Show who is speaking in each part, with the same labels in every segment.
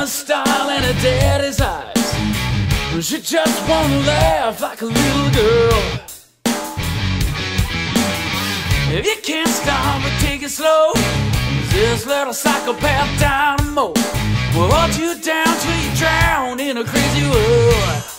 Speaker 1: a style and a daddy's eyes. She just wanna laugh like a little girl. If you can't stop but take it slow, this little psychopath dynamo will hold you down till you drown in a crazy world.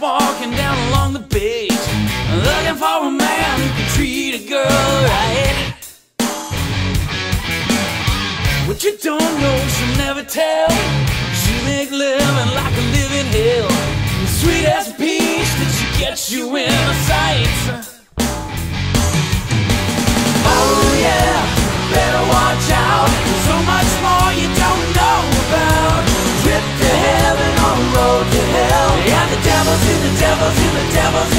Speaker 1: Walking down along the beach, looking for a man who can treat a girl right. What you don't know, she'll never tell. She make living like a living hell. Sweet as a peach that she gets you in her sights. Road to the devil's